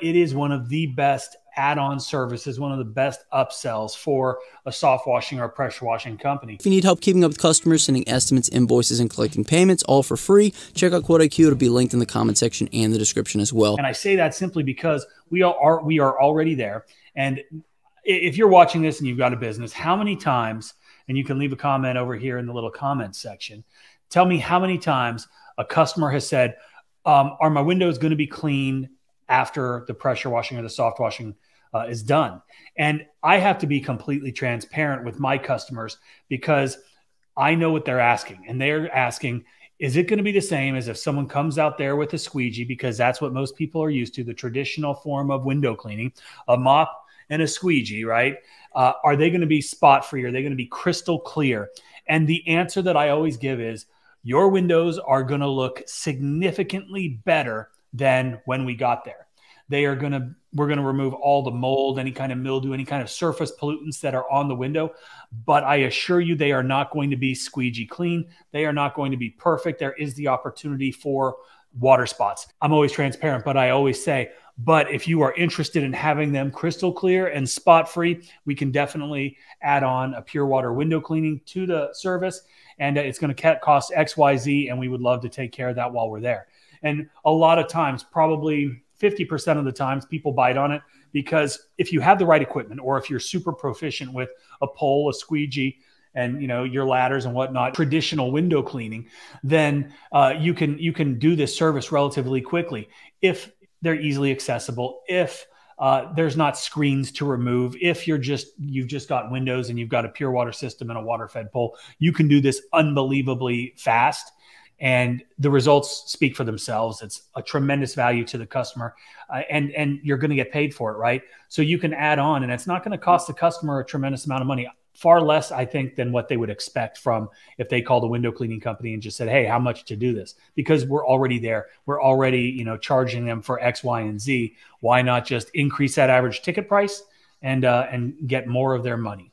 It is one of the best add-on services, one of the best upsells for a soft washing or pressure washing company. If you need help keeping up with customers, sending estimates, invoices, and collecting payments, all for free, check out QuoteIQ. It'll be linked in the comment section and the description as well. And I say that simply because we are we are already there. And if you're watching this and you've got a business, how many times, and you can leave a comment over here in the little comment section, tell me how many times a customer has said, um, are my windows going to be clean after the pressure washing or the soft washing uh, is done. And I have to be completely transparent with my customers because I know what they're asking. And they're asking, is it going to be the same as if someone comes out there with a squeegee? Because that's what most people are used to the traditional form of window cleaning, a mop and a squeegee, right? Uh, are they going to be spot free? Are they going to be crystal clear? And the answer that I always give is your windows are going to look significantly better than when we got there. They are going to, we're going to remove all the mold, any kind of mildew, any kind of surface pollutants that are on the window. But I assure you, they are not going to be squeegee clean. They are not going to be perfect. There is the opportunity for water spots. I'm always transparent, but I always say, but if you are interested in having them crystal clear and spot free, we can definitely add on a pure water window cleaning to the service. And it's going to cost XYZ, and we would love to take care of that while we're there. And a lot of times, probably 50% of the times, people bite on it because if you have the right equipment or if you're super proficient with a pole, a squeegee, and you know your ladders and whatnot traditional window cleaning then uh, you can you can do this service relatively quickly. If they're easily accessible if uh, there's not screens to remove if you're just you've just got windows and you've got a pure water system and a water fed pole you can do this unbelievably fast and the results speak for themselves. It's a tremendous value to the customer, uh, and and you're going to get paid for it, right? So you can add on, and it's not going to cost the customer a tremendous amount of money. Far less, I think, than what they would expect from if they called a window cleaning company and just said, "Hey, how much to do this?" Because we're already there. We're already, you know, charging them for X, Y, and Z. Why not just increase that average ticket price and uh, and get more of their money?